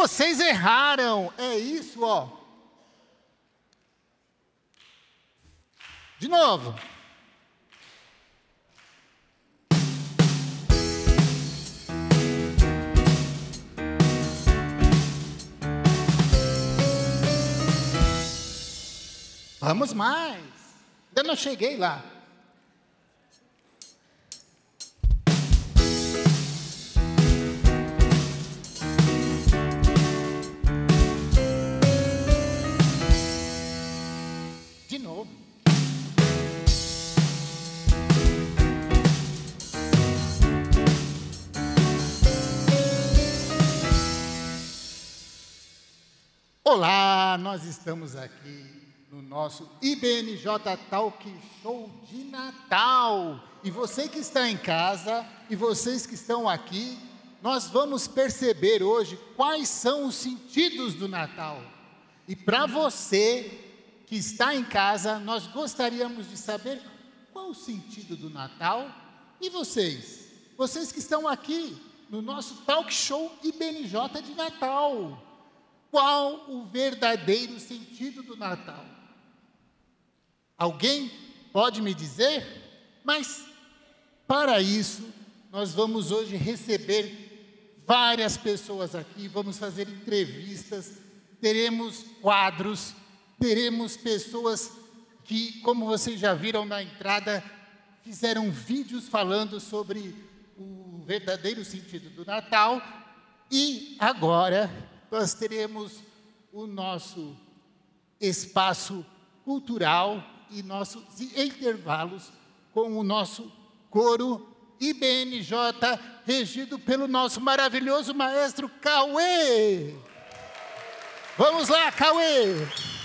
Vocês erraram. É isso, ó. De novo. Vamos mais. Ainda não cheguei lá. De novo. Olá, nós estamos aqui no nosso IBNJ Talk Show de Natal. E você que está em casa e vocês que estão aqui, nós vamos perceber hoje quais são os sentidos do Natal. E para você que está em casa, nós gostaríamos de saber qual o sentido do Natal. E vocês? Vocês que estão aqui no nosso Talk Show IBNJ de Natal. Qual o verdadeiro sentido do Natal? Alguém pode me dizer? Mas, para isso, nós vamos hoje receber várias pessoas aqui, vamos fazer entrevistas, teremos quadros, teremos pessoas que, como vocês já viram na entrada, fizeram vídeos falando sobre o verdadeiro sentido do Natal. E agora nós teremos o nosso espaço cultural e nossos intervalos com o nosso coro IBNJ, regido pelo nosso maravilhoso maestro Cauê. Vamos lá, Cauê!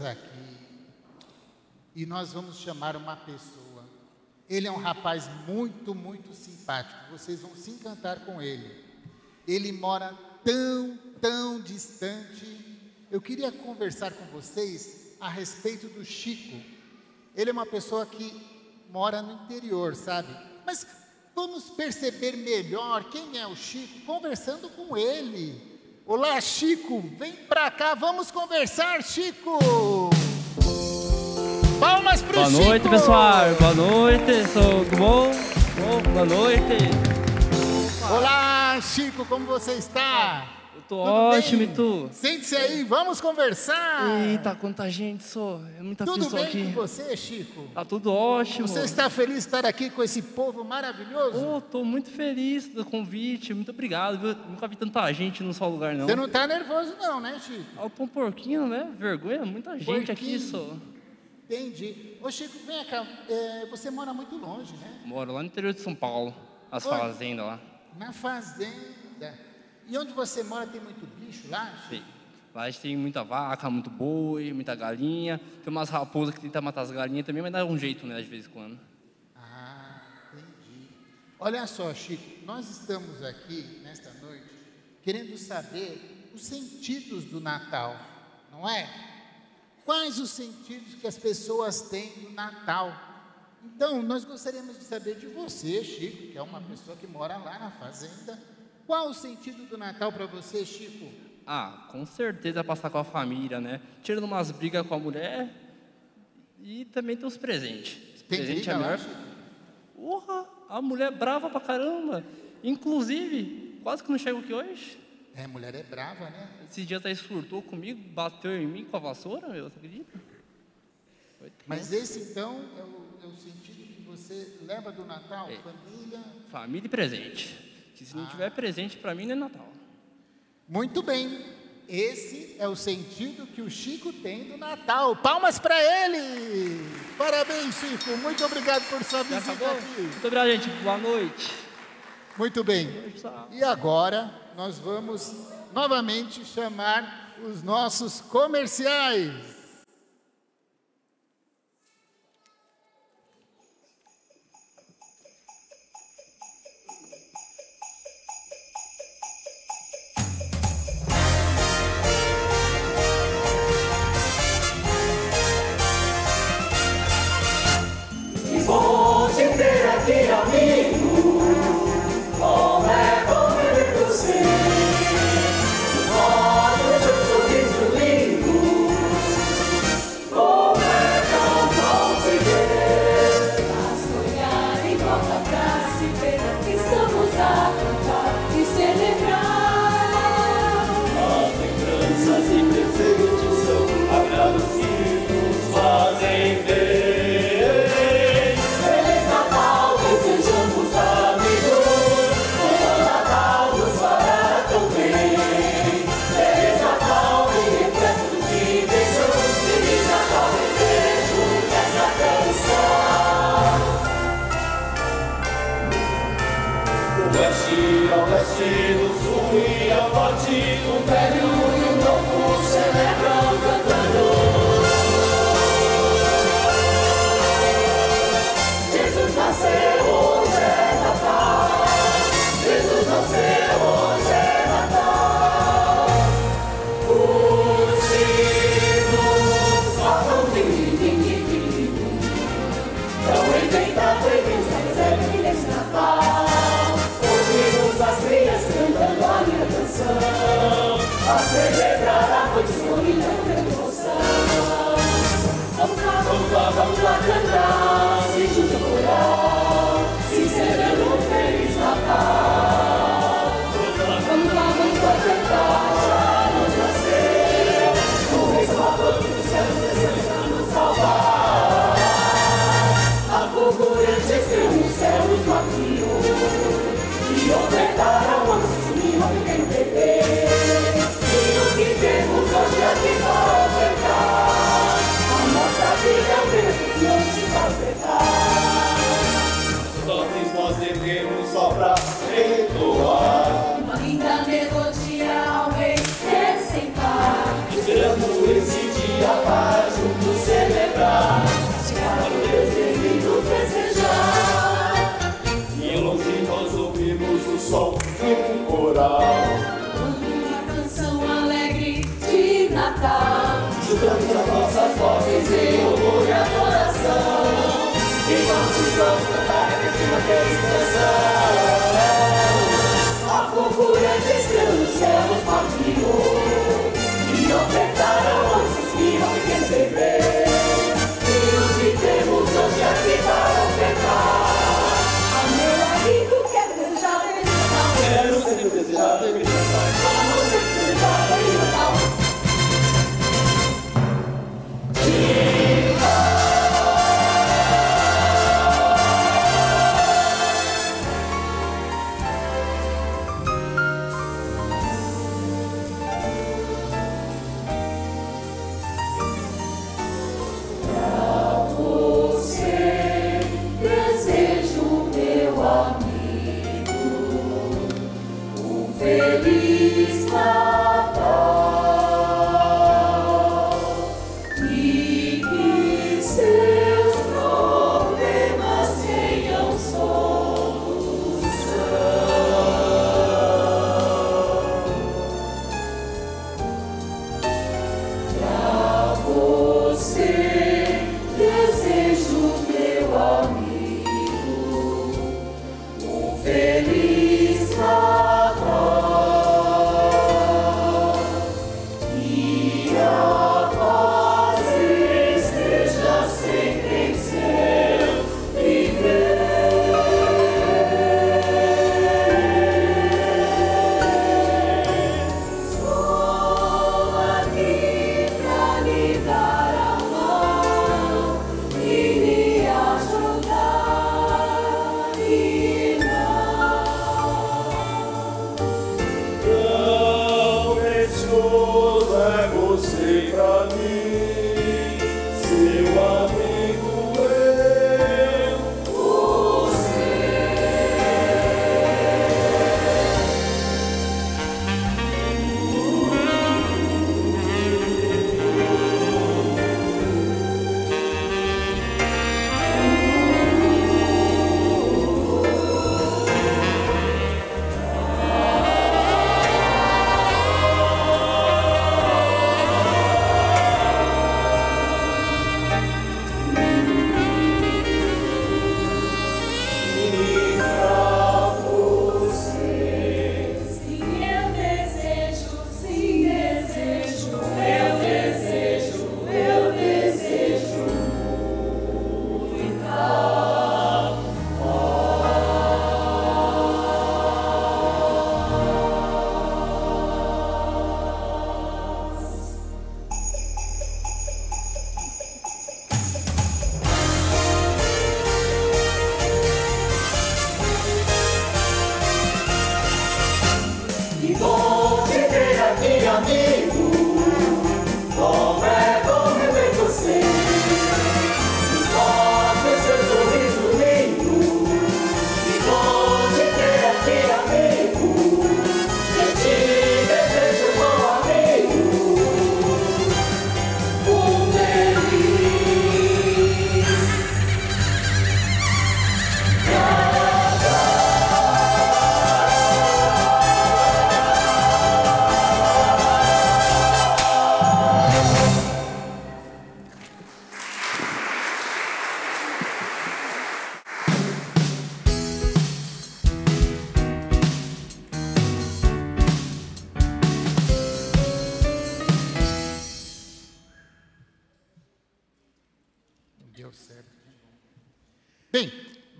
Aqui e nós vamos chamar uma pessoa. Ele é um rapaz muito, muito simpático. Vocês vão se encantar com ele. Ele mora tão, tão distante. Eu queria conversar com vocês a respeito do Chico. Ele é uma pessoa que mora no interior, sabe? Mas vamos perceber melhor quem é o Chico conversando com ele. Olá, Chico, vem pra cá, vamos conversar, Chico! Palmas pro Boa Chico! noite, pessoal. Boa noite. Sou? Bom, Boa noite. Olá, Chico, como você está? Tô Tudo ótimo bem? e tu? Sente-se aí, vamos conversar! Eita, quanta gente sou. É muita Tudo pessoa bem aqui. com você, Chico? Tá tudo ótimo. Você está feliz de estar aqui com esse povo maravilhoso? Oh, tô muito feliz do convite. Muito obrigado. viu? Nunca vi tanta gente num só lugar, não. Você não está nervoso não, né, Chico? Ah, tô um porquinho, né? Vergonha, muita gente aqui, Porquinho. só. Entendi. Ô, Chico, vem cá. É, você mora muito longe, né? Moro lá no interior de São Paulo. As Oi. fazendas lá. Na fazenda. E onde você mora tem muito bicho lá? Chico? Tem. Lá tem muita vaca, muito boi, muita galinha. Tem umas raposas que tentam matar as galinhas também, mas dá um jeito, né, de vez em quando. Ah, entendi. Olha só, Chico, nós estamos aqui nesta noite querendo saber os sentidos do Natal, não é? Quais os sentidos que as pessoas têm do Natal? Então, nós gostaríamos de saber de você, Chico, que é uma pessoa que mora lá na fazenda. Qual o sentido do Natal para você, Chico? Ah, com certeza passar com a família, né? Tirando umas brigas com a mulher e também tem os presentes. Os Tem presentes briga é melhor. Porra, a mulher é brava pra caramba. Inclusive, quase que não chego aqui hoje. É, mulher é brava, né? Esses dias Thaís furtou comigo, bateu em mim com a vassoura, meu, você acredita? Mas esse então é o, é o sentido que você leva do Natal, família. Família e presente. Que se não tiver presente, pra mim não é Natal. Muito bem. Esse é o sentido que o Chico tem do Natal. Palmas para ele! Parabéns, Chico. Muito obrigado por sua Já visita acabou? aqui. Muito obrigado, gente. Boa noite. Muito bem. E agora nós vamos novamente chamar os nossos comerciais. 그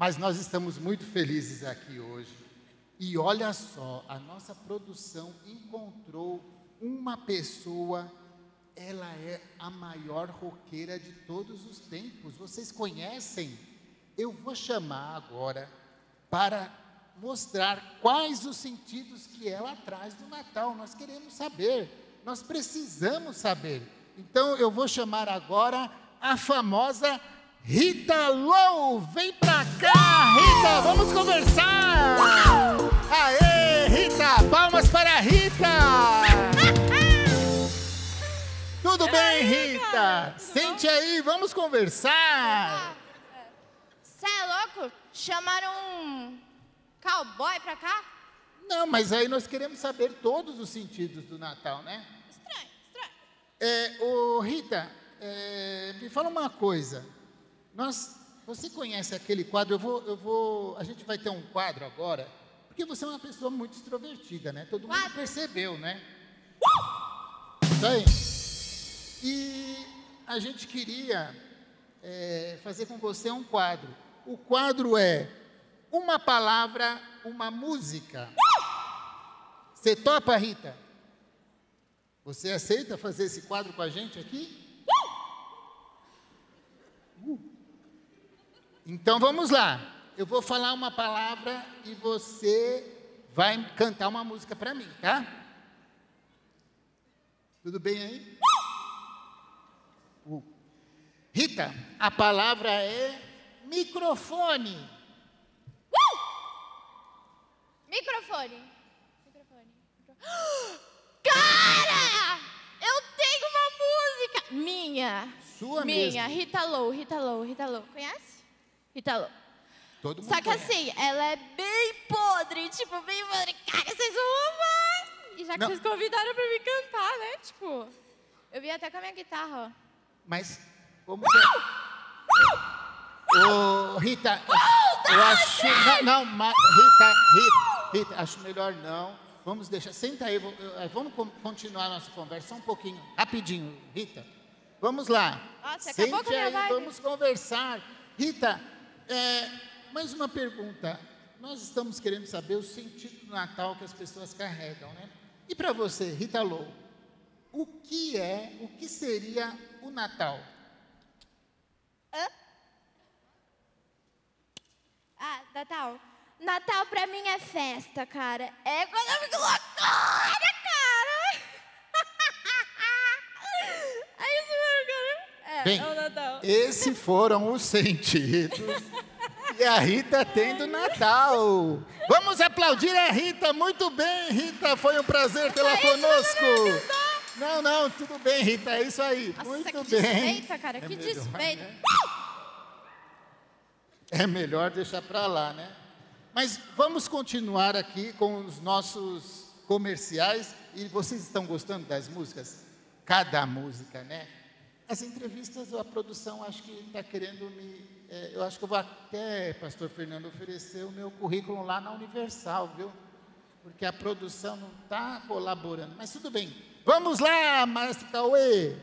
mas nós estamos muito felizes aqui hoje. E olha só, a nossa produção encontrou uma pessoa, ela é a maior roqueira de todos os tempos. Vocês conhecem? Eu vou chamar agora para mostrar quais os sentidos que ela traz do Natal. Nós queremos saber, nós precisamos saber. Então eu vou chamar agora a famosa Rita Low. Vem pra cá, Rita, vamos conversar. Aê, Rita, palmas para a Rita. Tudo bem, Rita? Sente aí, vamos conversar. Você é louco? Chamaram um cowboy pra cá? Não, mas aí nós queremos saber todos os sentidos do Natal, né? Estranho, estranho. É, ô, Rita, é, me fala uma coisa. Nós, você conhece aquele quadro? Eu vou, eu vou, a gente vai ter um quadro agora, porque você é uma pessoa muito extrovertida, né? Todo mundo percebeu, né? Isso aí. E a gente queria é, fazer com você um quadro. O quadro é uma palavra, uma música. Você topa, Rita? Você aceita fazer esse quadro com a gente aqui? Então vamos lá. Eu vou falar uma palavra e você vai cantar uma música para mim, tá? Tudo bem aí? Uh. Rita, a palavra é microfone. Microfone. Microfone. Micro- Cara! Eu tenho uma música! Minha. Sua Minha. mesmo. Rita Low, Rita Low, Rita Low. Conhece? Rita Low. Todo mundo Só que conhece. assim, ela é bem podre, tipo, bem podre. Cara, vocês vão amar! E já que Não. vocês convidaram pra me cantar, né? Tipo, eu vim até com a minha guitarra, ó. Mas como que é? Ô, Rita, eu acho. Não, não mas, Rita, Rita, Rita, acho melhor não. Vamos deixar. Senta aí, vou- eu- eh, vamos con- continuar a nossa conversa só um pouquinho, rapidinho, Rita. Vamos lá. Nossa, acabou com a minha aí, vibe. vamos conversar. Rita, é, mais uma pergunta. Nós estamos querendo saber o sentido do Natal que as pessoas carregam, né? E para você, Rita Lou, o que é, o que seria o Natal? Ah, Natal. Natal pra mim é festa, cara. É quando eu fico loucura, cara. Mesmo, cara. É, Bem, é o Natal. esses foram os sentidos que a Rita tem do Natal. Vamos aplaudir a Rita. Muito bem, Rita. Foi um prazer tê-la conosco. não. Não, tudo bem, Rita. É isso aí. Nossa, Muito que bem. desfeita, cara. É que melhor, desfeita. né? É melhor deixar para lá, né? Mas vamos continuar aqui com os nossos comerciais. E vocês estão gostando das músicas? Cada música, né? As entrevistas, a produção, acho que está querendo me. é, eu acho que eu vou até, Pastor Fernando, oferecer o meu currículo lá na Universal, viu? Porque a produção não está colaborando. Mas tudo bem. Vamos lá, Márcio Cauê.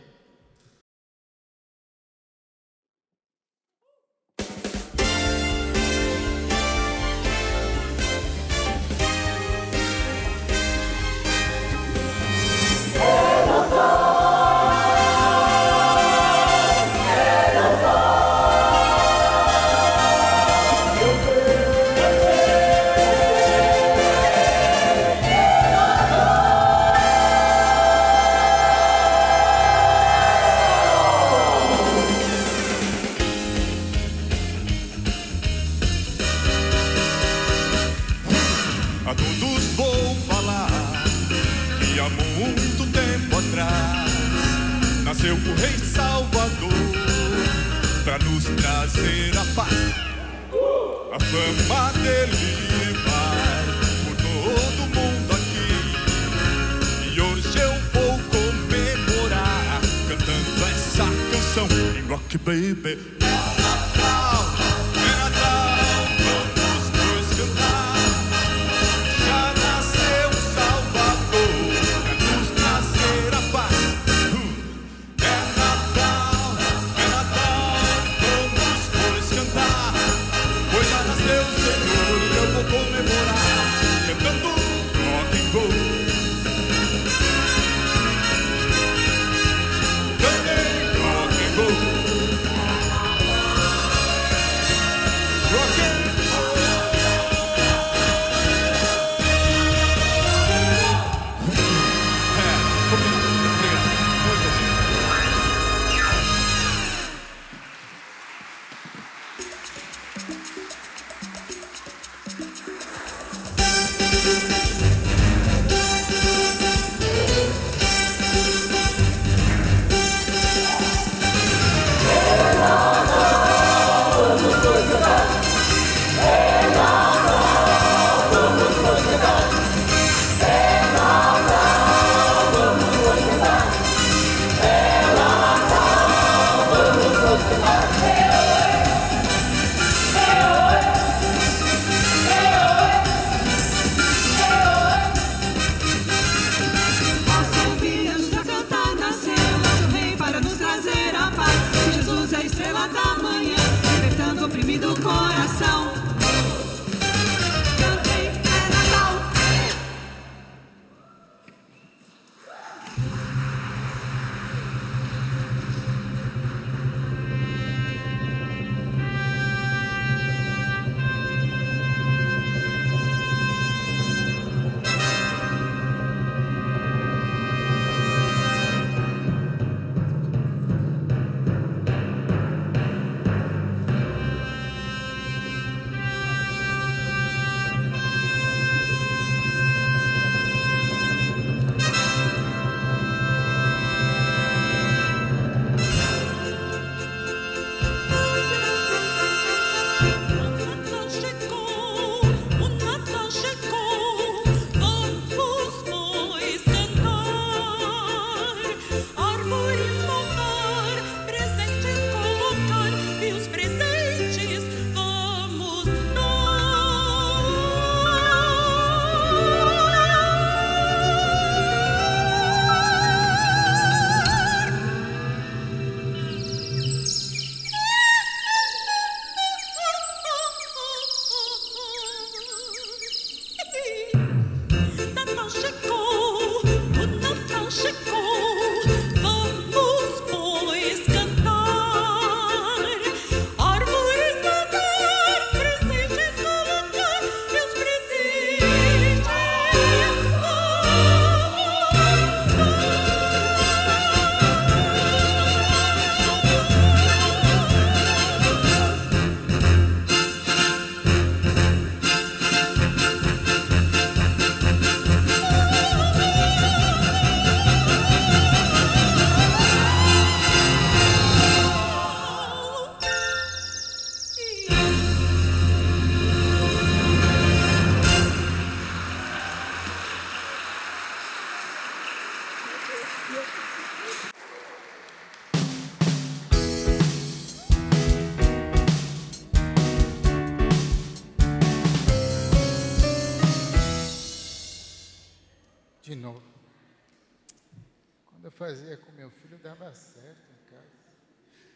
Fazia com meu filho, dava certo em casa.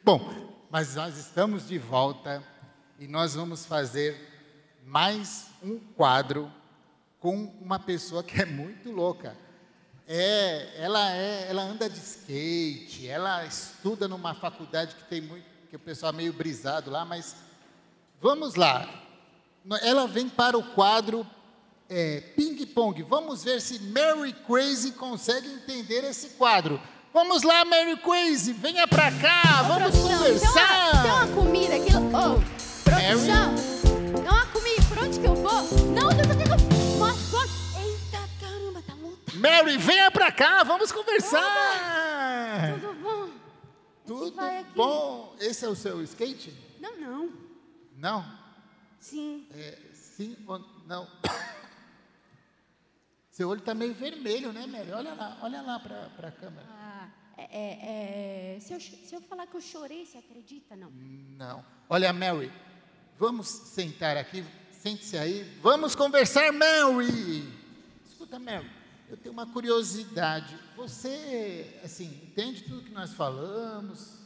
Bom, mas nós estamos de volta e nós vamos fazer mais um quadro com uma pessoa que é muito louca. É, ela é, ela anda de skate, ela estuda numa faculdade que tem muito, que o pessoal é meio brisado lá, mas vamos lá. Ela vem para o quadro é, Ping Pong. Vamos ver se Mary Crazy consegue entender esse quadro. Vamos lá, Mary Crazy, venha pra cá, vamos Produção, conversar. Tem uma, tem uma comida aqui. Ô, produção. Tem uma comida. Por onde que eu vou? Não, não, não, não. Mostra, mostra. Eita, caramba, tá lotado. Mary, venha pra cá, vamos conversar. Tudo bom? Tudo bom? Esse é o seu skate? Não, não. Não? Sim. É, sim ou não? Seu olho está meio vermelho, né, Mary? Olha lá, olha lá para a câmera. Ah, é, é, é, se, eu, se eu falar que eu chorei, você acredita? Não. Não. Olha, Mary, vamos sentar aqui, sente-se aí, vamos conversar, Mary. Escuta, Mary, eu tenho uma curiosidade. Você, assim, entende tudo que nós falamos?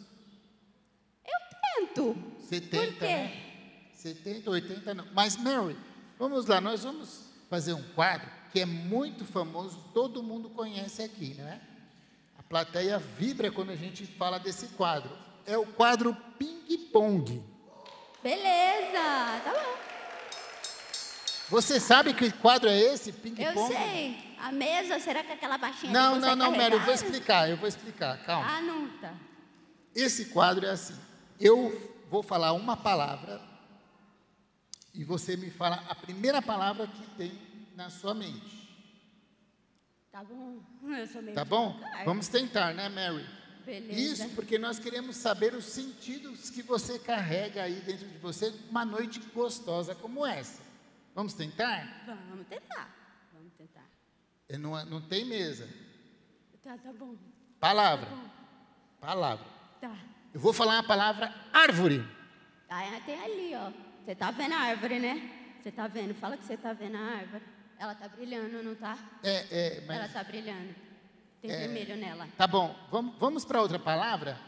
Tento. 70, Por quê? né? 70, 80 não. Mas, Mary, vamos lá, nós vamos fazer um quadro que é muito famoso, todo mundo conhece aqui, não é? A plateia vibra quando a gente fala desse quadro. É o quadro Ping Pong. Beleza, tá bom. Você sabe que quadro é esse, Ping Eu Pong? sei. A mesa, será que aquela baixinha Não, não, não, Mary, eu vou explicar, eu vou explicar, calma. Ah, não, tá. Esse quadro é assim: eu vou falar uma palavra e você me fala a primeira palavra que tem na sua mente. Tá bom. Eu sou meio Tá bom? devagar. Vamos tentar, né, Mary? Beleza. Isso porque nós queremos saber os sentidos que você carrega aí dentro de você uma noite gostosa como essa. Vamos tentar? Vamos tentar. Vamos tentar. Não, não tem mesa. Tá, tá bom. Palavra. Palavra. Tá. Eu vou falar a palavra árvore. Tá, tem ali, ó. Você tá vendo a árvore, né? Você tá vendo? Fala que você tá vendo a árvore. Ela tá brilhando, não tá? É, é, mas Ela tá brilhando. Tem É. vermelho nela. Tá bom, vamos, vamos para outra palavra?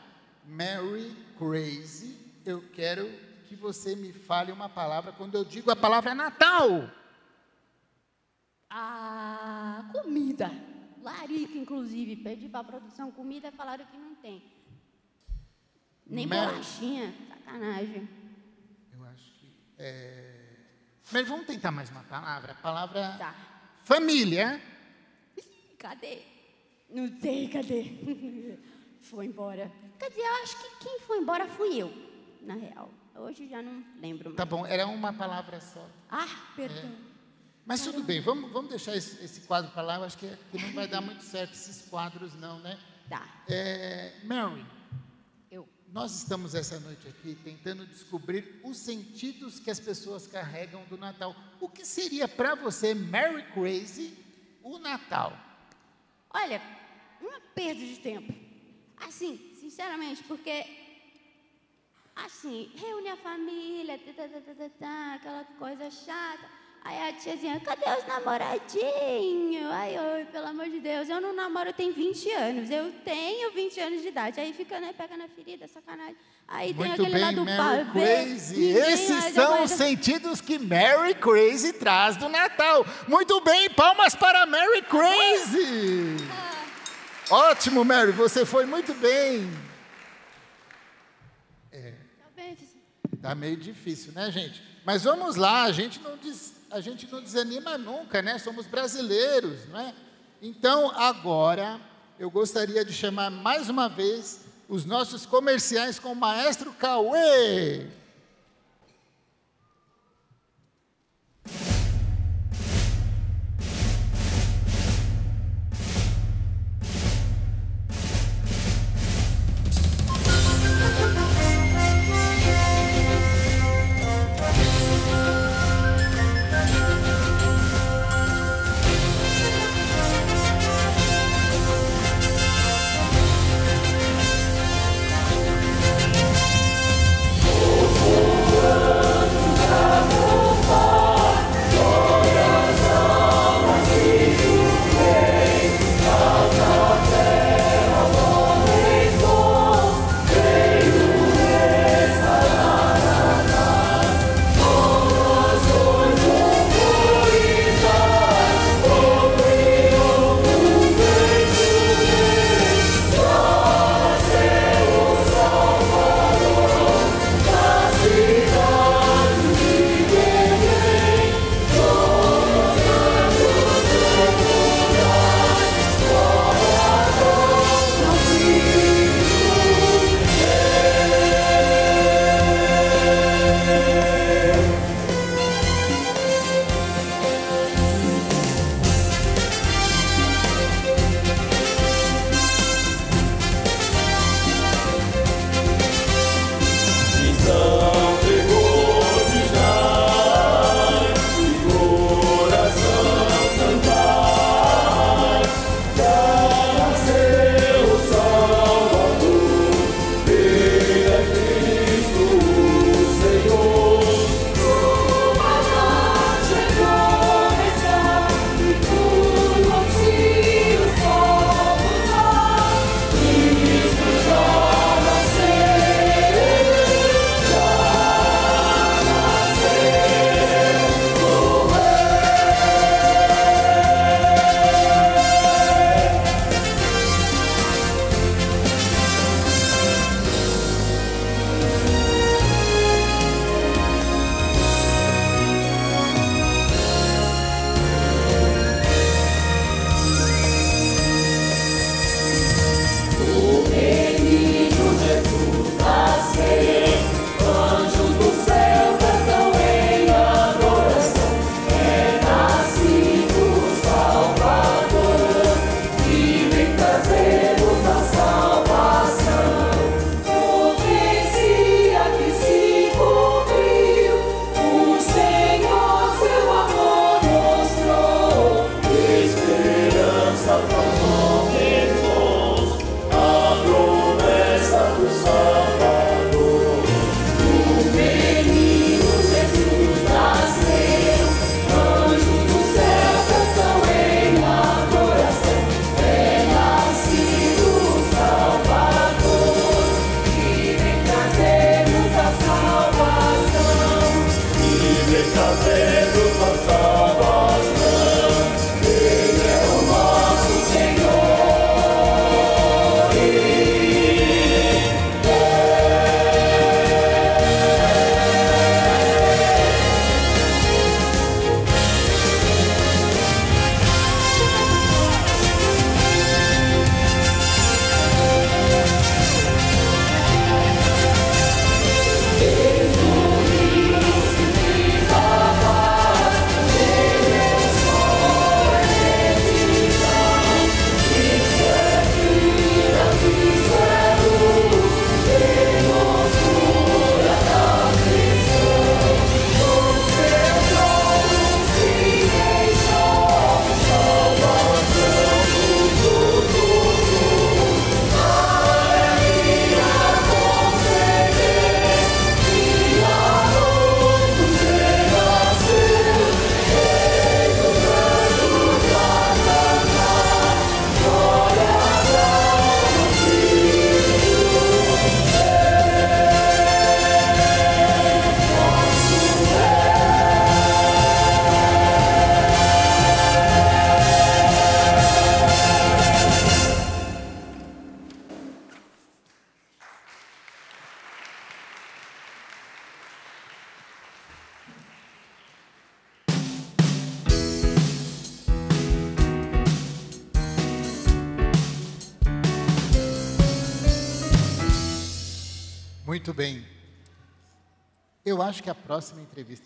Mary Crazy, eu quero que você me fale uma palavra quando eu digo a palavra Natal. Ah, comida. Larica, inclusive. Pedi para a produção comida, falaram que não tem. Nem Mary. bolachinha. Sacanagem. Eu acho que. É... Mas vamos tentar mais uma palavra. A palavra Tá. família. Cadê? Não sei, cadê? foi embora. Quer dizer, eu acho que quem foi embora fui eu, na real. Hoje já não lembro mais. Tá bom, era uma palavra só. Ah, perdão. Mas tudo bem, vamos, vamos deixar esse, esse quadro para lá. Eu acho que, que não vai dar muito certo esses quadros, não, né? Tá. É, Mary. Nós estamos essa noite aqui tentando descobrir os sentidos que as pessoas carregam do Natal. O que seria para você, Mary Crazy, o Natal? Olha, uma perda de tempo. Assim, sinceramente, porque. Assim, reúne a família, tá, tá, tá, tá, tá, tá, aquela coisa chata. Aí a tiazinha, cadê os namoradinhos? Ai, oi, pelo amor de Deus, eu não namoro tem 20 anos. Eu tenho 20 anos de idade. Aí fica, né, pega na ferida, sacanagem. Aí tem Muito aquele bem, lado Mary pavê. Crazy. Esses mais são os sentidos que Mary Crazy traz do Natal. Muito bem, palmas para Mary Crazy. Ótimo, Mary, você foi muito bem. Tá bem, Fifi? Tá meio difícil, né, gente? Mas vamos lá, a gente não, des- a gente não desanima nunca, né? Somos brasileiros, não é? Então, agora, eu gostaria de chamar mais uma vez os nossos comerciais com o maestro Cauê.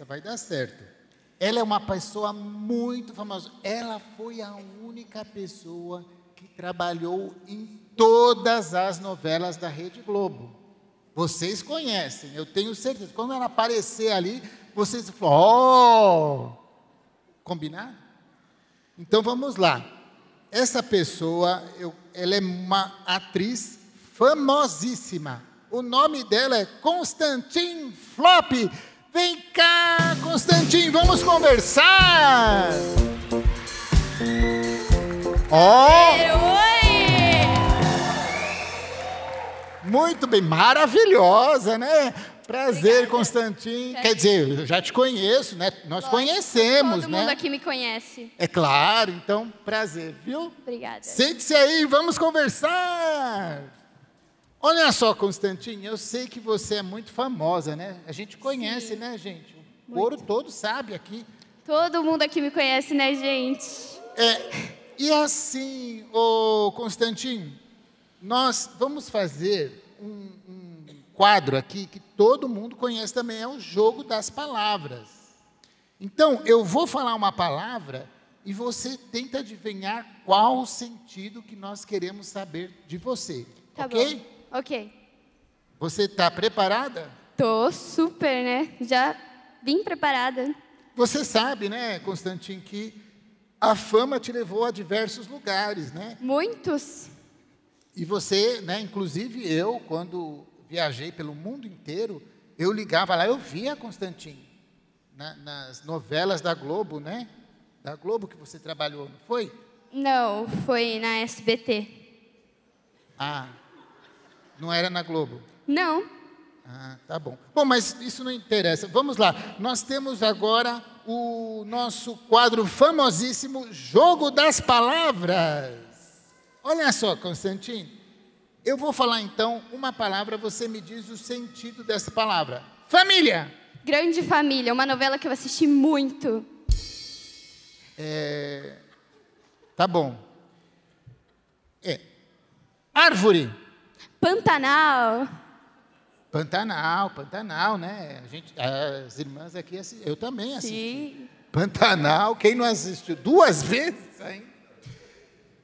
Vai dar certo. Ela é uma pessoa muito famosa. Ela foi a única pessoa que trabalhou em todas as novelas da Rede Globo. Vocês conhecem, eu tenho certeza. Quando ela aparecer ali, vocês falam, oh! Combinado? Então vamos lá. Essa pessoa, eu, ela é uma atriz famosíssima. O nome dela é Constantin Flop. Vem cá, Constantin, vamos conversar. Ó, Oi! muito bem, maravilhosa, né? Prazer, Constantin. Quer dizer, eu já te conheço, né? Nós conhecemos, Todo né? mundo aqui me conhece. É claro, então, prazer, viu? Obrigada. Sente-se aí, vamos conversar. Olha só, Constantin, eu sei que você é muito famosa, né? A gente conhece, né, gente? O coro todo sabe aqui. Todo mundo aqui me conhece, né, gente? É, e assim, ô Constantin, nós vamos fazer um, um quadro aqui que todo mundo conhece também, é o jogo das palavras. Então, eu vou falar uma palavra e você tenta adivinhar qual o sentido que nós queremos saber de você. Tá ok? bom. Ok. Você está preparada? Tô super, né? Já vim preparada. Você sabe, né, Constantin, que a fama te levou a diversos lugares, né? Muitos. E você, né, inclusive eu, quando viajei pelo mundo inteiro, eu ligava lá, eu via Constantin na- nas novelas da Globo, né? Da Globo que você trabalhou, não foi? Não, foi na SBT. Ah, não era na Globo. Não. Ah, tá bom. Bom, mas isso não interessa. Vamos lá. Nós temos agora o nosso quadro famosíssimo Jogo das Palavras. Olha só, Constantino. Eu vou falar então uma palavra, você me diz o sentido dessa palavra. Família. Grande Família, uma novela que eu assisti muito. É, Tá bom. É. Árvore. Pantanal. Pantanal, Pantanal, né? A gente, as irmãs aqui, eu também assisti. Sim. Pantanal, quem não assistiu duas vezes ainda?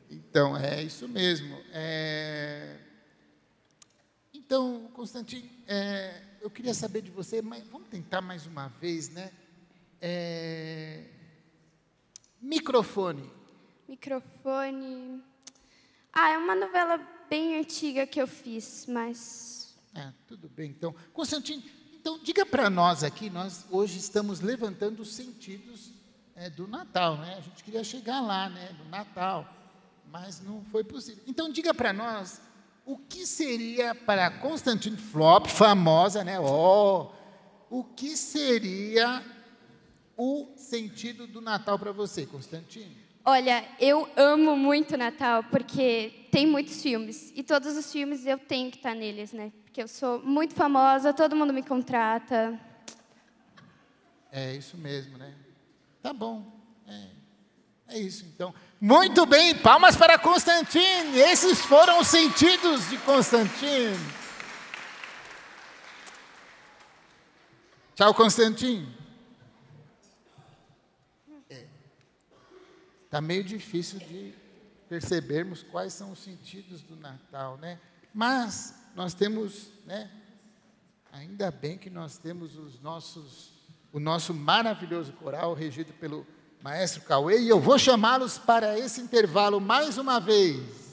Então, é isso mesmo. É, Então, Constantino, é, eu queria saber de você, mas vamos tentar mais uma vez, né? É, Microfone. Microfone. Ah, é uma novela bem antiga que eu fiz, mas. Ah, tudo bem, então. Constantino, então diga para nós aqui, nós hoje estamos levantando os sentidos é, do Natal, né? A gente queria chegar lá, né, do Natal, mas não foi possível. Então diga para nós o que seria para Constantine Flop, famosa, né? Oh, o que seria o sentido do Natal para você, Constantino? Olha, eu amo muito Natal porque tem muitos filmes e todos os filmes eu tenho que estar neles, né? Porque eu sou muito famosa, todo mundo me contrata. É isso mesmo, né? Tá bom. É, é isso, então. Muito bem, palmas para Constantine. Esses foram os sentidos de Constantine. Tchau, Constantine. É. Tá meio difícil de percebermos quais são os sentidos do Natal, né? Mas nós temos, né? Ainda bem que nós temos os nossos, o nosso maravilhoso coral regido pelo maestro Cauê e eu vou chamá-los para esse intervalo mais uma vez.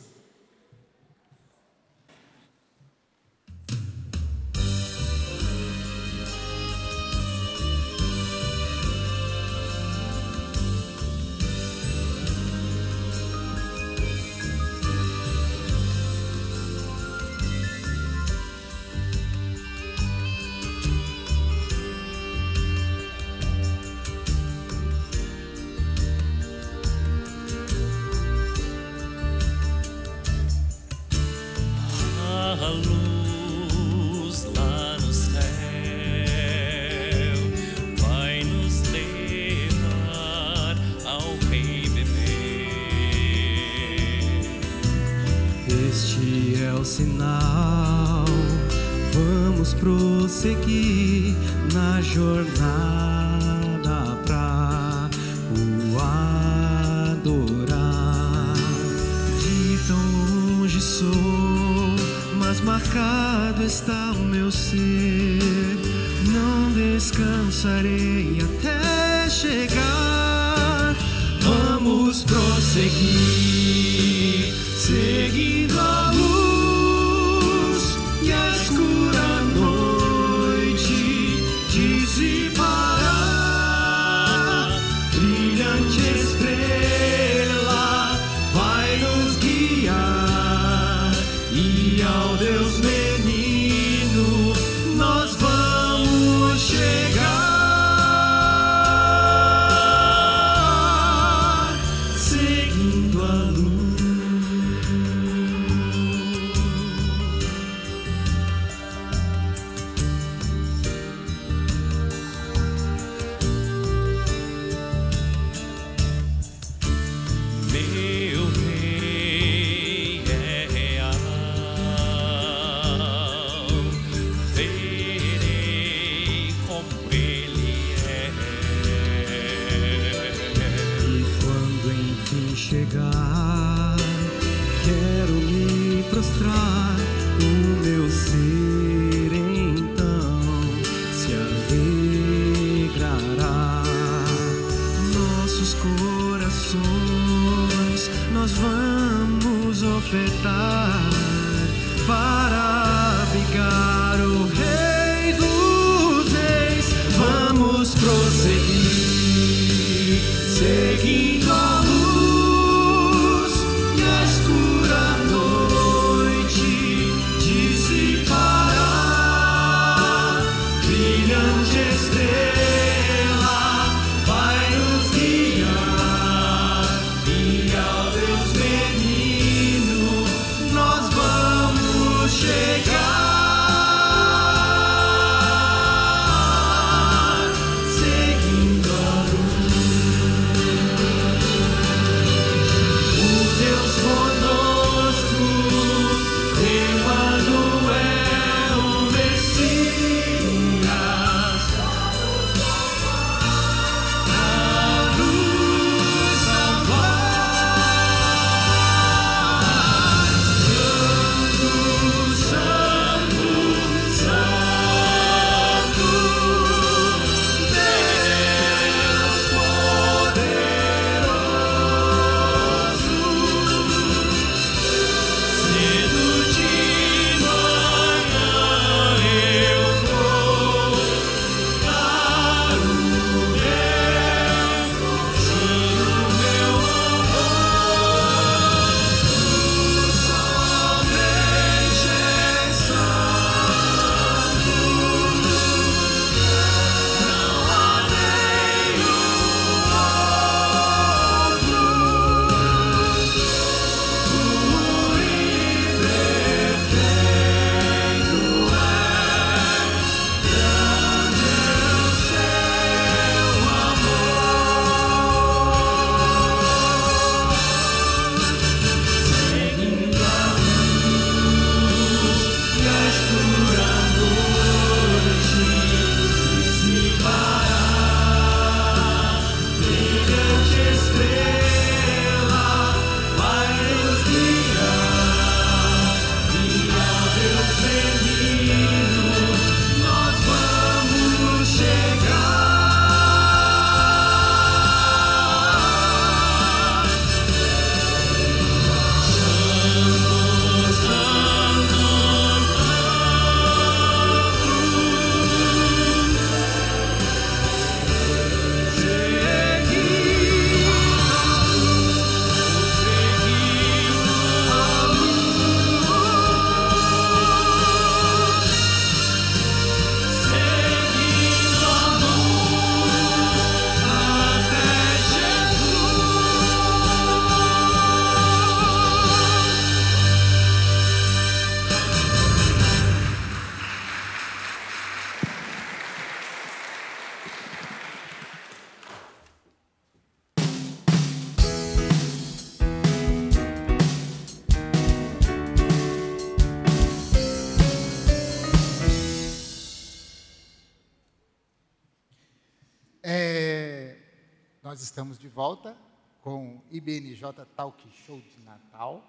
IBNJ Talk Show de Natal.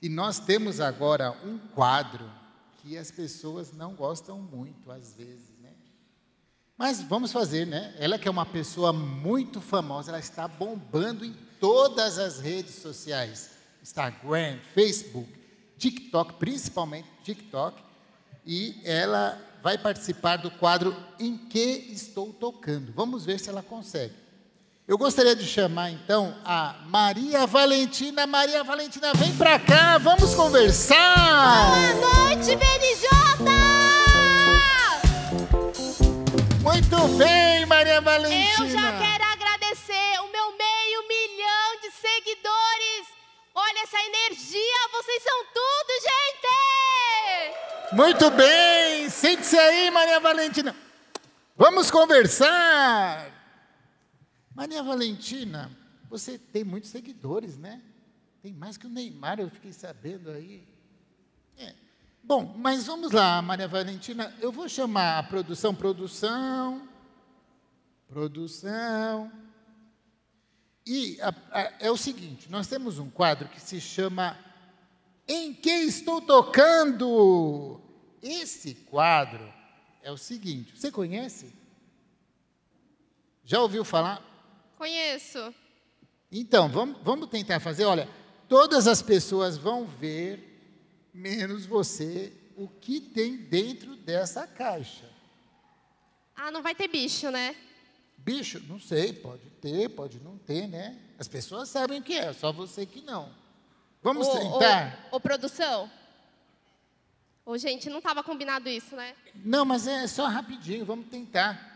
E nós temos agora um quadro que as pessoas não gostam muito, às vezes, né? Mas vamos fazer, né? Ela que é uma pessoa muito famosa, ela está bombando em todas as redes sociais. Instagram, Facebook, TikTok, principalmente TikTok. E ela vai participar do quadro Em Que Estou Tocando. Vamos ver se ela consegue. Eu gostaria de chamar então a Maria Valentina. Maria Valentina, vem pra cá, vamos conversar. Boa noite, BNJ! Muito bem, Maria Valentina. Eu já quero agradecer o meu meio milhão de seguidores. Olha essa energia, vocês são tudo, gente! Muito bem, sente-se aí, Maria Valentina. Vamos conversar. Maria Valentina, você tem muitos seguidores, né? Tem mais que o Neymar, eu fiquei sabendo aí. É. Bom, mas vamos lá, Maria Valentina. Eu vou chamar a produção, produção, produção. E a, a, é o seguinte: nós temos um quadro que se chama Em que estou tocando? Esse quadro é o seguinte: você conhece? Já ouviu falar? Conheço. Então, vamos, vamos tentar fazer. Olha, todas as pessoas vão ver, menos você, o que tem dentro dessa caixa. Ah, não vai ter bicho, né? Bicho, não sei, pode ter, pode não ter, né? As pessoas sabem o que é, só você que não. Vamos ô, tentar? Ô, ô, produção. Ô, gente, não estava combinado isso, né? Não, mas é só rapidinho, vamos tentar.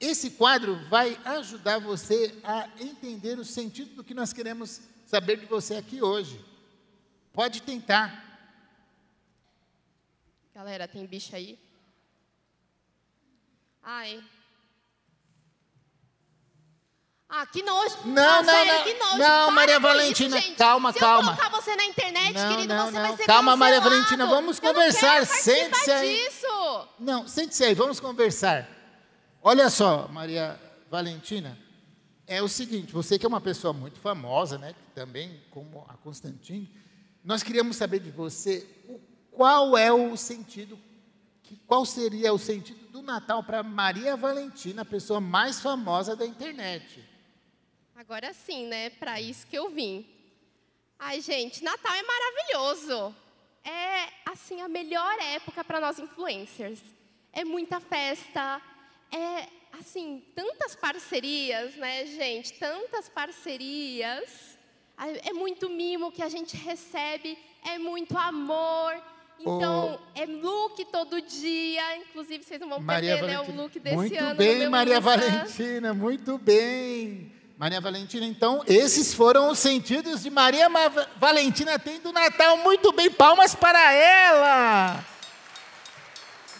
Esse quadro vai ajudar você a entender o sentido do que nós queremos saber de você aqui hoje. Pode tentar. Galera, tem bicho aí? Ai. Ah, que nojo. Não, ah, não, sério, não. Que nojo. Não, Para Maria Valentina, isso, calma, Se calma. eu colocar você na internet, Não, querido, não, você não. vai ser Calma, Maria cancelado. Valentina, vamos Eu conversar. Sente-se aí. disso. Não, sente-se aí, vamos conversar. Olha só, Maria Valentina, é o seguinte, você que é uma pessoa muito famosa, né, também como a Constantine, nós queríamos saber de você qual é o sentido, qual seria o sentido do Natal para Maria Valentina, a pessoa mais famosa da internet. Agora sim, né? Para isso que eu vim. Ai, gente, Natal é maravilhoso. É, assim, a melhor época para nós influencers. É muita festa, é, assim, tantas parcerias, né, gente? Tantas parcerias. É muito mimo que a gente recebe, é muito amor. Então, é look todo dia. Inclusive, vocês não vão Maria perder né, o look desse muito ano. no bem, Maria Insta. Valentina, muito bem. Maria Valentina, então, esses foram os sentidos de Maria Ma- Valentina tendo Natal. Muito bem, palmas para ela.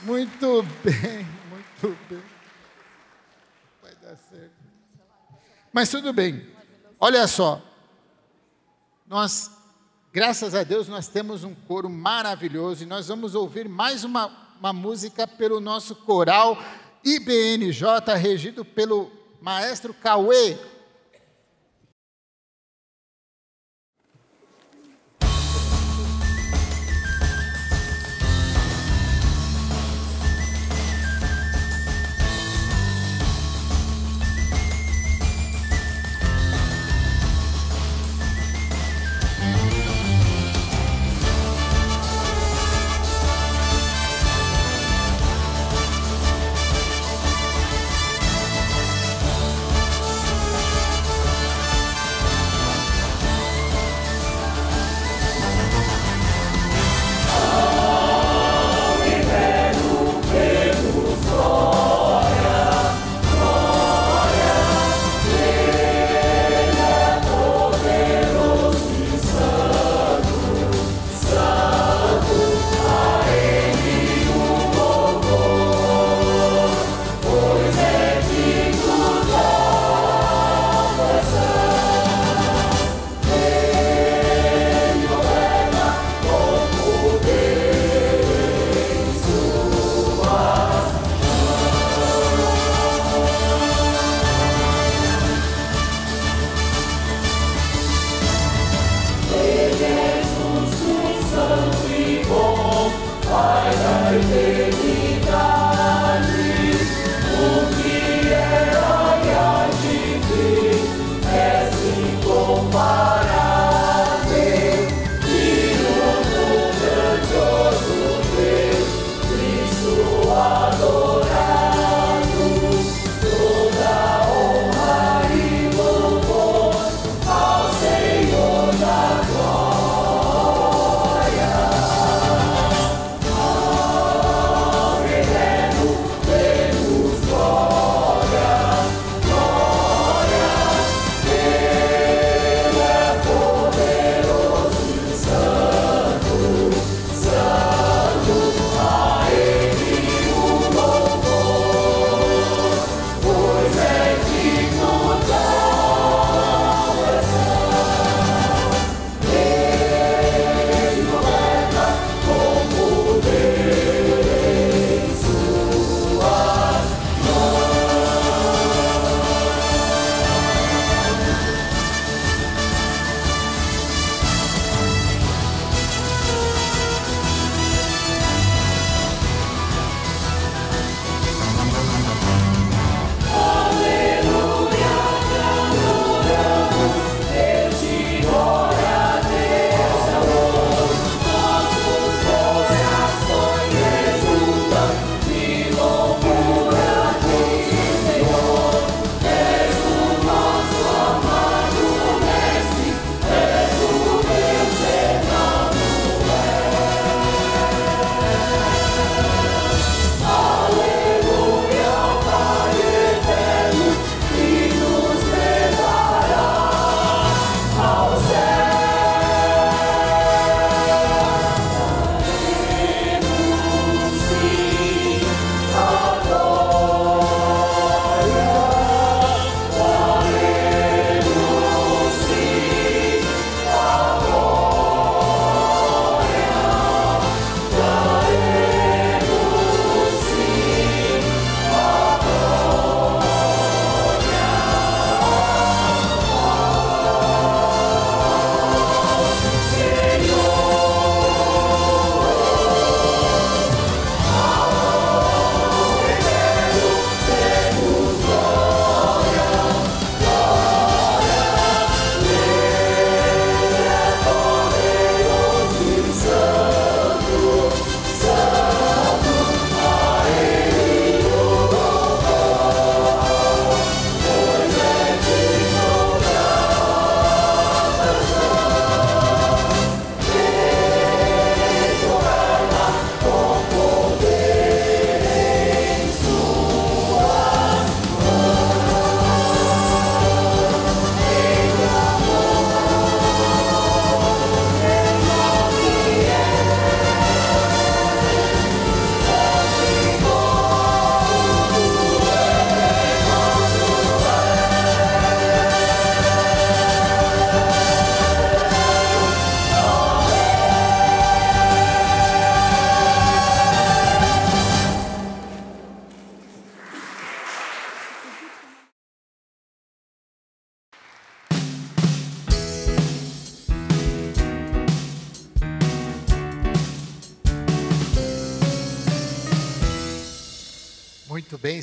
Muito bem, muito bem. Vai dar certo. Mas tudo bem. Olha só. Nós, graças a Deus, nós temos um coro maravilhoso e nós vamos ouvir mais uma, uma música pelo nosso coral IBNJ, regido pelo maestro Cauê.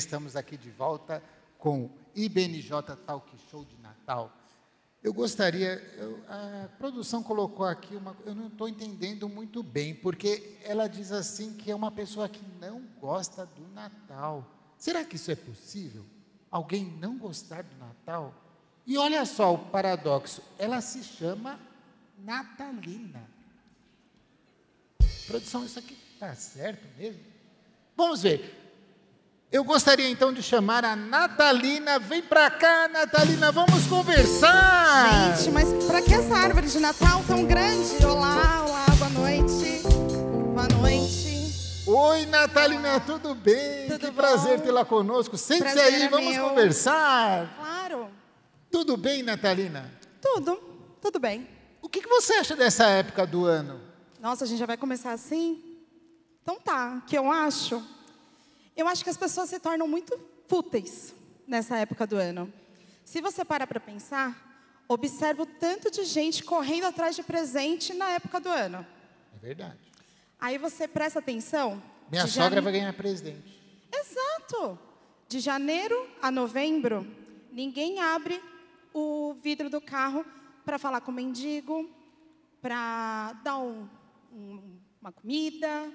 Estamos aqui de volta com IBNJ Talk Show de Natal. Eu gostaria, eu- a produção colocou aqui uma, eu não estou entendendo muito bem, porque ela diz assim que é uma pessoa que não gosta do Natal. Será que isso é possível? Alguém não gostar do Natal? E olha só o paradoxo, ela se chama Natalina. Produção, isso aqui está certo mesmo? Vamos ver. Eu gostaria então de chamar a Natalina. Vem pra cá, Natalina, vamos conversar. Gente, mas pra que essa árvore de Natal tão grande? Olá, olá, boa noite. Boa noite. Oi, Natalina, tudo bem? que prazer tê-la conosco. Sente-se aí, é vamos meu. conversar. Claro. Tudo bem, Natalina? Tudo, tudo bem. O que, que você acha dessa época do ano? Nossa, a gente já vai começar assim? Então tá, o que eu acho? Eu acho que as pessoas se tornam muito fúteis nessa época do ano. Se você parar para pensar, observa o tanto de gente correndo atrás de presente na época do ano. É verdade. Aí você presta atenção. Minha sogra jane- vai ganhar presente. Exato. De janeiro a novembro, ninguém abre o vidro do carro para falar com o mendigo, para dar um- um- uma comida.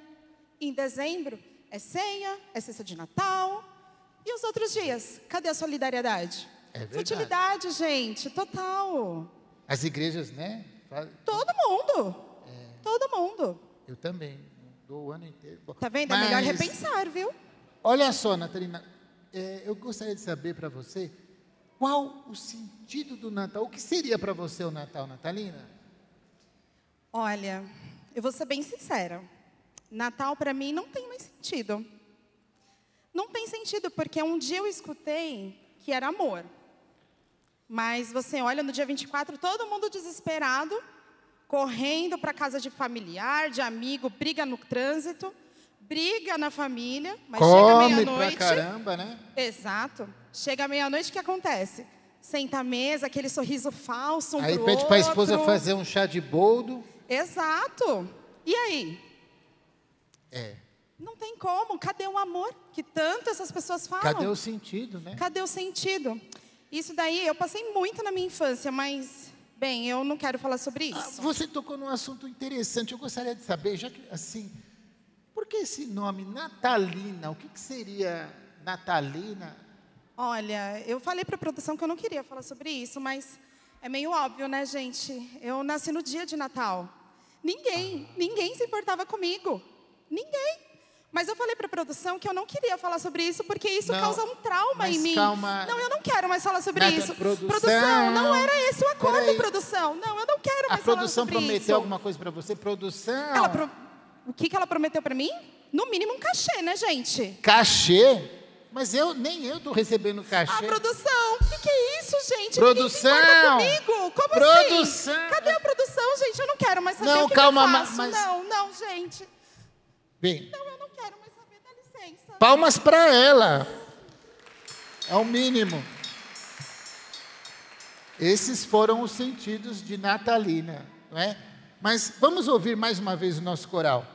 Em dezembro é ceia, é cesta de Natal. E os outros dias? Cadê a solidariedade? É verdade. Futilidade, gente, total. As igrejas, né? Todo mundo. É. Todo mundo. Eu também. Dou o ano inteiro. Bom, Tá vendo? É melhor mas- repensar, viu? Olha só, Natalina, é, eu gostaria de saber para você qual o sentido do Natal. O que seria para você o Natal, Natalina? Olha, eu vou ser bem sincera. Natal para mim não tem mais sentido. Não tem sentido porque um dia eu escutei que era amor. Mas você olha no dia 24, todo mundo desesperado, correndo para casa de familiar, de amigo, briga no trânsito, briga na família, mas chega Come pra meia-noite. caramba, né? Exato. Chega meia-noite, o que acontece? Senta à mesa, aquele sorriso falso, um Aí pede para a esposa fazer um chá de boldo. Exato. E aí? É. Não tem como. Cadê o amor que tanto essas pessoas falam? Cadê o sentido, né? Cadê o sentido? Isso daí eu passei muito na minha infância, mas, bem, eu não quero falar sobre Ah, isso. Você tocou num assunto interessante. Eu gostaria de saber, já que assim, por que esse nome Natalina? O que, que seria Natalina? Olha, eu falei para a produção que eu não queria falar sobre isso, mas é meio óbvio, né, gente? Eu nasci no dia de Natal. Ninguém, ninguém se importava comigo. Ninguém. Mas eu falei para a produção que eu não queria falar sobre isso porque isso Não, causa um trauma em mim. calma. Não, eu não quero mais falar sobre isso. produção. não era esse o acordo, Peraí. produção. Não, eu não quero A mais falar produção sobre prometeu isso. alguma coisa para você? Produção? Pro- O que, que ela prometeu para mim? No mínimo um cachê, né, gente? Cachê? Mas eu nem eu tô recebendo cachê. A produção, o que, que é isso, gente? Produção! Comigo. Como Produção! assim? Cadê a produção, gente? Eu não quero mais saber Não, o que calma, eu faço. mas- Não, não, gente. Bem, Não, eu não quero mais saber, dá licença. palmas para ela. É o mínimo. Esses foram os sentidos de Natalina, não é? Mas vamos ouvir mais uma vez o nosso coral.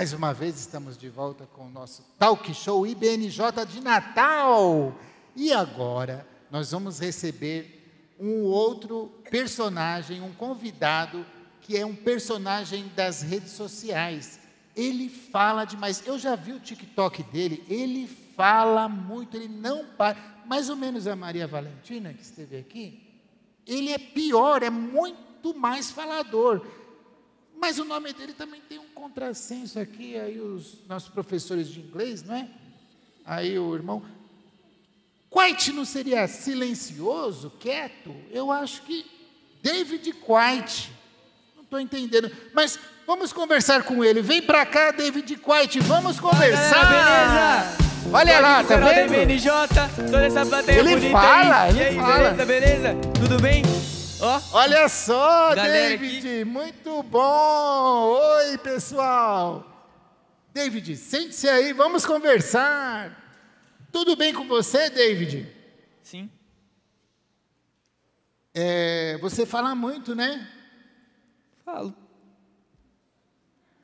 Mais uma vez estamos de volta com o nosso Talk Show IBNJ de Natal. E agora nós vamos receber um outro personagem, um convidado, que é um personagem das redes sociais. Ele fala demais. Eu já vi o TikTok dele, ele fala muito, ele não para. Mais ou menos a Maria Valentina, que esteve aqui, ele é pior, é muito mais falador. Mas o nome dele também tem um contrassenso aqui, aí os nossos professores de inglês, não é? Aí o irmão. Quite não seria silencioso, quieto? Eu acho que David Quite. Não estou entendendo. Mas vamos conversar com ele. Vem para cá, David Quite, vamos conversar. beleza? Olha lá, tá vendo? BNJ, toda essa plateia Ele bonita fala, aí. ele e aí, fala. beleza, beleza? Tudo bem? Ó, Olha só, Galera David, muito bom. Oi, pessoal. David, sente-se aí, vamos conversar. Tudo bem com você, David? Sim. É, você fala muito, né? Falo.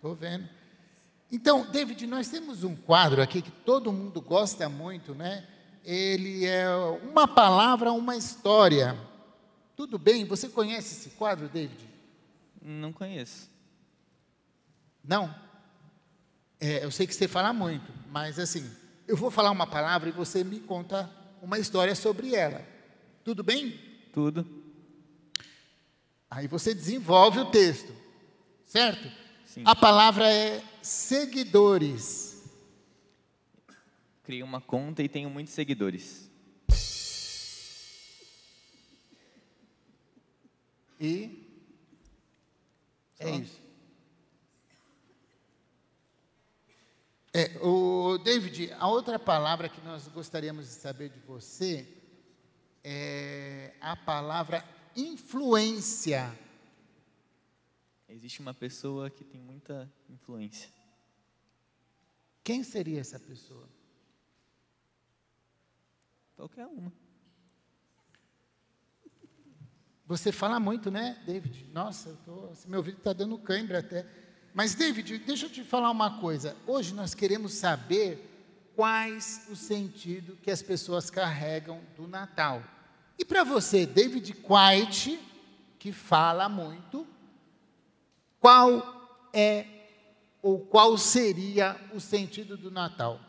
Tô vendo. Então, David, nós temos um quadro aqui que todo mundo gosta muito, né? Ele é uma palavra, uma história. Tudo bem? Você conhece esse quadro, David? Não conheço. Não? É, eu sei que você fala muito, mas assim, eu vou falar uma palavra e você me conta uma história sobre ela. Tudo bem? Tudo. Aí você desenvolve o texto, certo? Sim. A palavra é seguidores. Criei uma conta e tenho muitos seguidores. E é isso. É, o David, a outra palavra que nós gostaríamos de saber de você é a palavra influência. Existe uma pessoa que tem muita influência. Quem seria essa pessoa? Qualquer uma. Você fala muito, né, David? Nossa, eu tô, meu ouvido está dando cãibra até. Mas, David, deixa eu te falar uma coisa. Hoje nós queremos saber quais o sentido que as pessoas carregam do Natal. E para você, David White, que fala muito, qual é ou qual seria o sentido do Natal?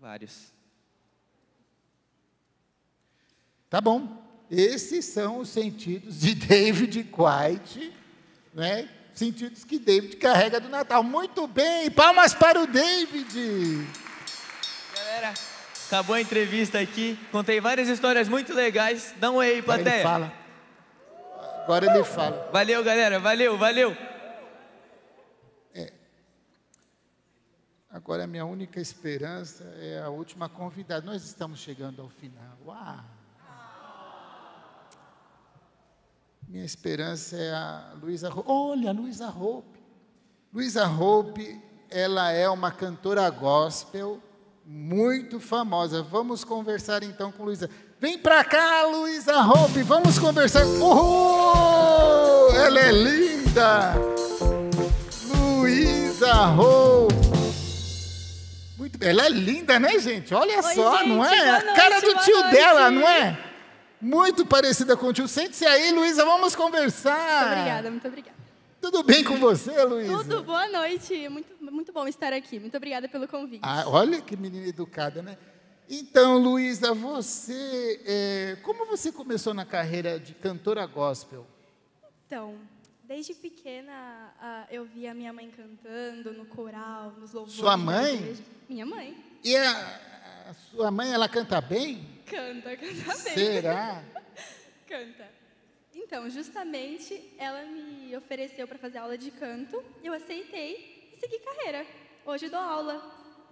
Vários. Tá bom. Esses são os sentidos de David White, né? Sentidos que David carrega do Natal. Muito bem, palmas para o David. Galera, acabou a entrevista aqui. Contei várias histórias muito legais. Dá um aí, Agora plateia. ele fala. Agora ele fala. Valeu, galera. Valeu, valeu. Agora a minha única esperança é a última convidada. Nós estamos chegando ao final. Uau! Minha esperança é a Luísa Hope. Olha, Luísa Hope. Luísa Hope, ela é uma cantora gospel muito famosa. Vamos conversar então com Luísa. Vem pra cá, Luísa Hope, vamos conversar. Oh, ela é linda! Luísa Hope. Muito bem. Ela é linda, né, gente? Olha Oi, só, gente, não é? a cara do tio noite. dela, não é? Muito parecida com o tio. Sente-se aí, Luísa, vamos conversar. Muito obrigada, muito obrigada. Tudo bem com você, Luísa? Tudo, boa noite. Muito, muito bom estar aqui. Muito obrigada pelo convite. Ah, olha que menina educada, né? Então, Luísa, você, é, como você começou na carreira de cantora gospel? Então, desde pequena eu via minha mãe cantando no coral, nos louvores. Sua mãe? Minha mãe. E a, a sua mãe, ela canta bem? Canta, canta bem. Será? canta. Então, justamente, ela me ofereceu para fazer aula de canto, eu aceitei e segui carreira. Hoje dou aula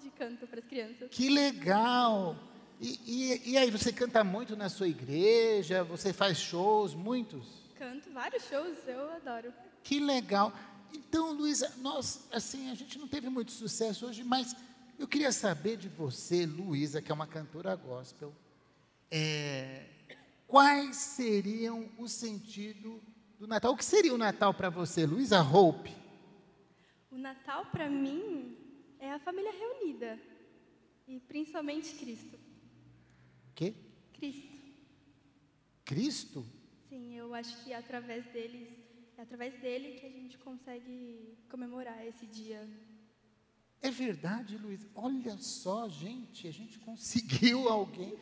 de canto para as crianças. Que legal! E, e, e aí, você canta muito na sua igreja? Você faz shows, muitos? Canto vários shows, eu adoro. Que legal! Então, Luísa, nós, assim, a gente não teve muito sucesso hoje, mas eu queria saber de você, Luísa, que é uma cantora gospel, é, quais seriam o sentido do Natal? O que seria o Natal para você, Luísa Hope? O Natal, para mim, é a família reunida. E principalmente Cristo. Quê? Cristo. Cristo? Sim, eu acho que é através deles, é através dele que a gente consegue comemorar esse dia. É verdade, Luísa. Olha só, gente, a gente conseguiu alguém.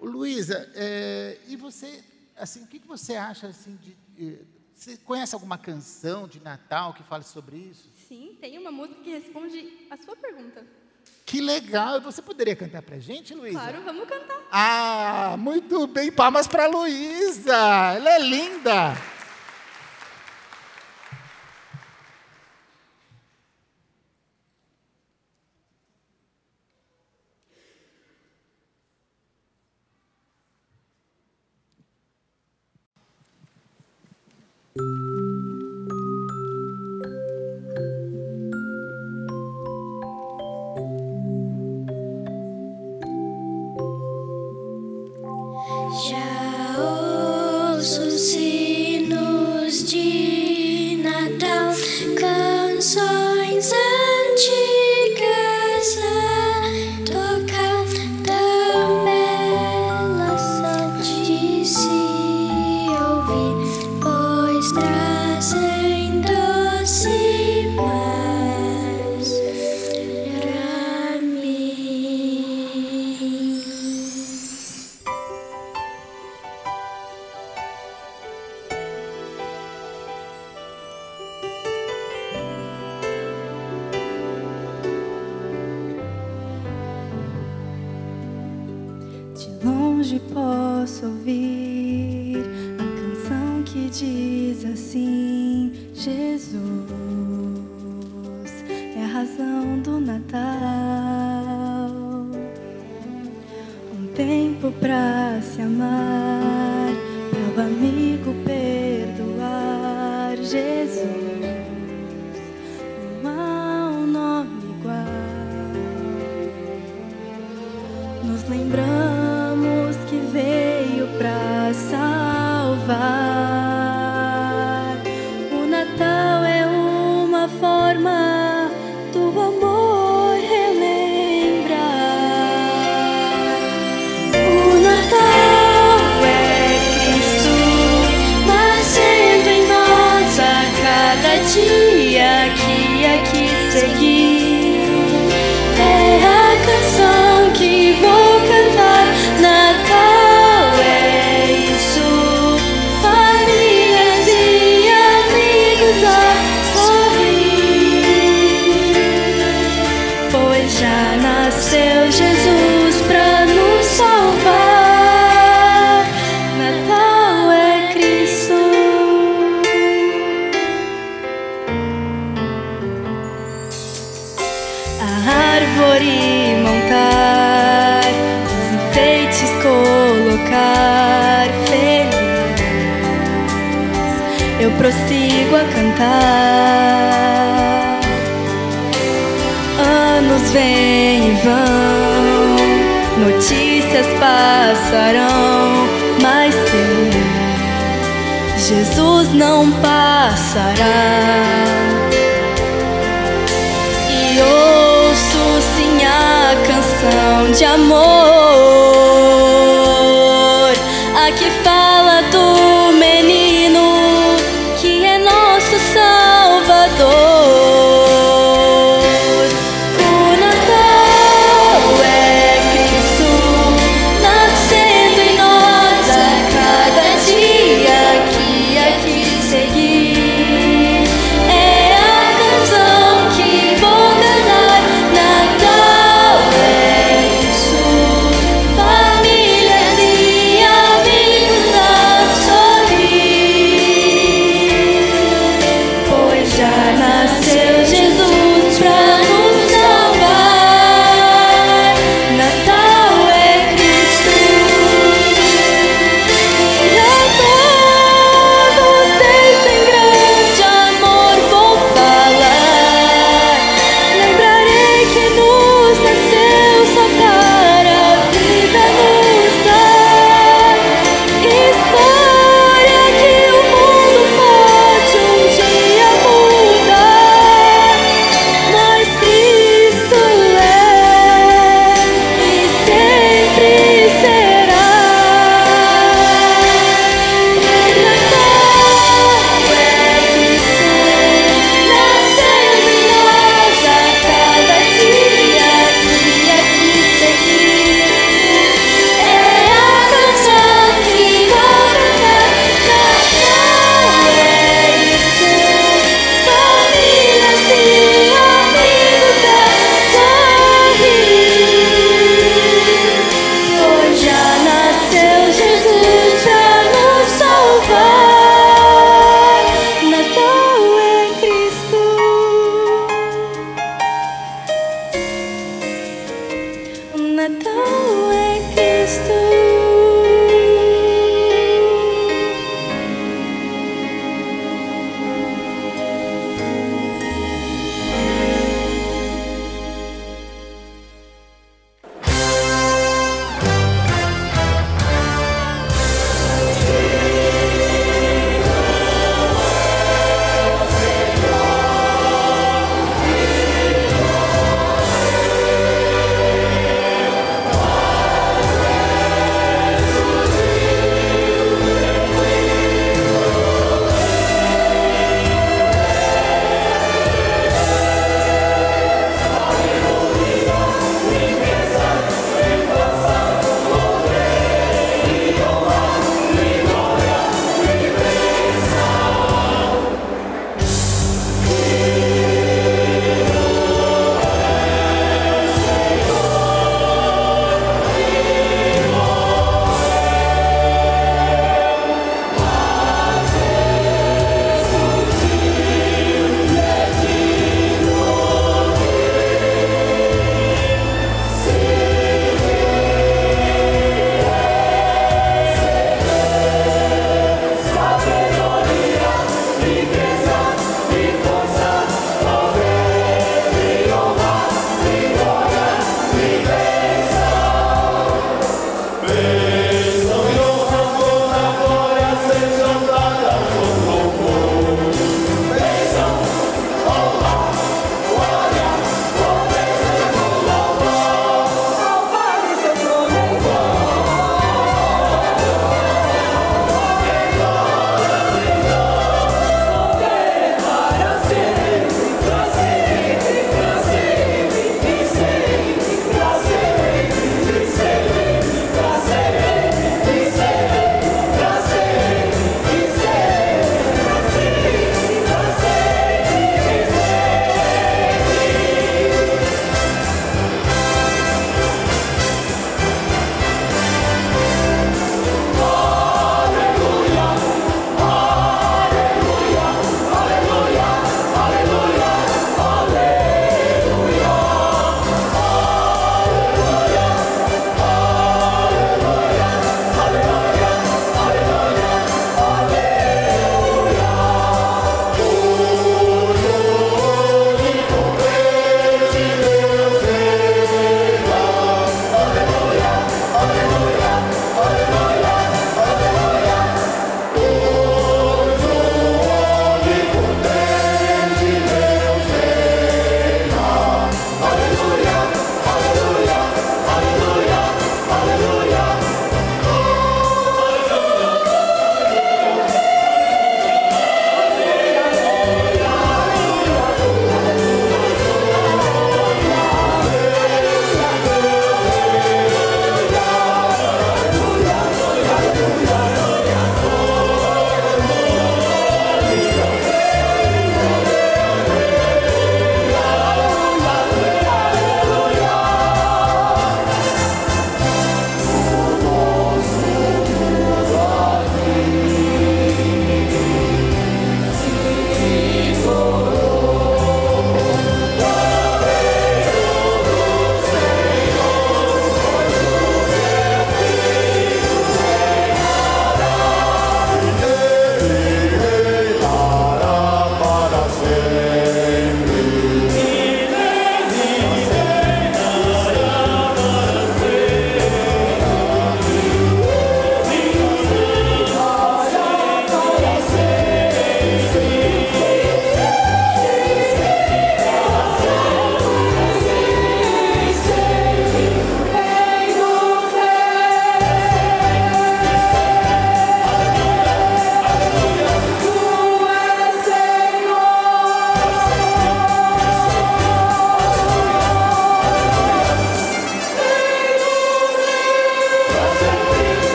Luísa, é, e você, assim, o que, que você acha assim de. eh, Você conhece alguma canção de Natal que fale sobre isso? Sim, tem uma música que responde a sua pergunta. Que legal! Você poderia cantar pra gente, Luísa? Claro, vamos cantar. Ah, muito bem. Palmas para Luísa. Ela é linda.